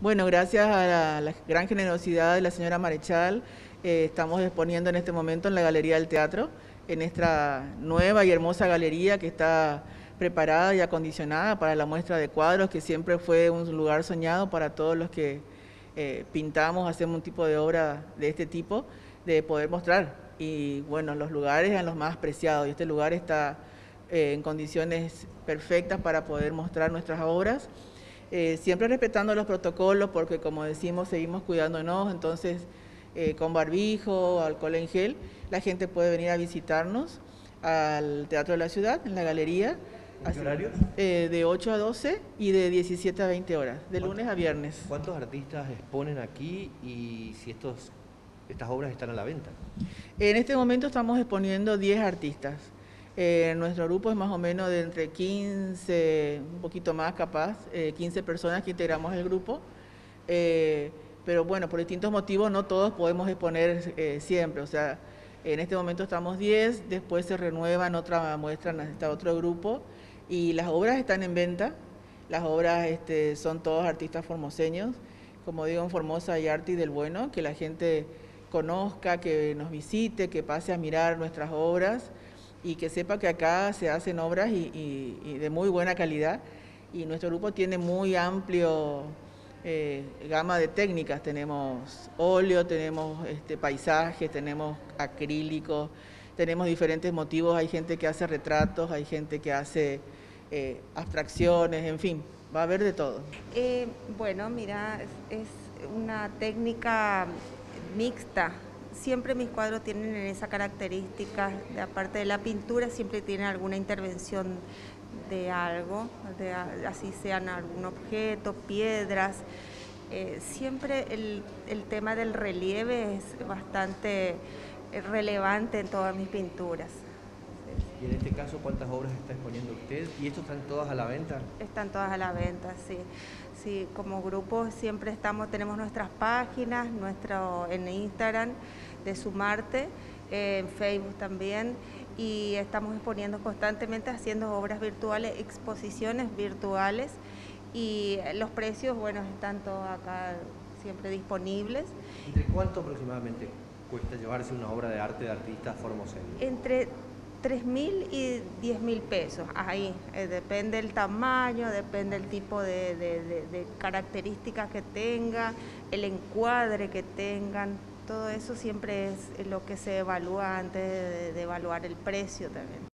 Bueno, gracias a la, gran generosidad de la señora Marechal, eh, estamos exponiendo en este momento en la Galería del Teatro, en esta nueva y hermosa galería que está preparada y acondicionada para la muestra de cuadros, que siempre fue un lugar soñado para todos los que eh, pintamos, hacemos un tipo de obra de este tipo, de poder mostrar. Y bueno, los lugares eran los más preciados y este lugar está eh, en condiciones perfectas para poder mostrar nuestras obras. Eh, siempre respetando los protocolos porque como decimos seguimos cuidándonos, entonces eh, con barbijo, alcohol en gel, la gente puede venir a visitarnos al Teatro de la Ciudad, en la galería. ¿En qué horarios? Eh, de 8 a 12 y de 17 a 20 horas, de lunes a viernes. ¿Cuántos artistas exponen aquí y si estos, estas obras están a la venta? En este momento estamos exponiendo 10 artistas. Eh, nuestro grupo es más o menos de entre 15, un poquito más capaz, 15 eh, personas que integramos el grupo. Eh, pero bueno, por distintos motivos no todos podemos exponer siempre. O sea, en este momento estamos 10, después se renuevan otra muestra, está otro grupo y las obras están en venta. Las obras este, son todos artistas formoseños, como digo, en Formosa y Arti del Bueno, que la gente conozca, que nos visite, que pase a mirar nuestras obras y que sepa que acá se hacen obras y, de muy buena calidad. Y nuestro grupo tiene muy amplio eh, gama de técnicas, tenemos óleo, tenemos este, paisajes, tenemos acrílicos, tenemos diferentes motivos, hay gente que hace retratos, hay gente que hace eh, abstracciones, en fin, va a haber de todo. Eh, bueno, mira, es una técnica mixta, siempre mis cuadros tienen esa característica, de, aparte de la pintura, siempre tienen alguna intervención de algo, de, así sean algún objeto, piedras. Eh, siempre el, el, tema del relieve es bastante relevante en todas mis pinturas. Y en este caso, ¿cuántas obras está exponiendo usted? ¿Y estos están todas a la venta? Están todas a la venta, sí. Sí, como grupo siempre estamos, tenemos nuestras páginas, nuestro en Instagram de Sumarte, en Facebook también, y estamos exponiendo constantemente, haciendo obras virtuales, exposiciones virtuales, y los precios, bueno, están todos acá siempre disponibles. ¿Entre cuánto aproximadamente cuesta llevarse una obra de arte de artista formoseño? Entre 3 mil y 10 mil pesos, ahí, eh, depende el tamaño, depende el tipo de, características que tenga, el encuadre que tengan, todo eso siempre es lo que se evalúa antes de evaluar el precio también.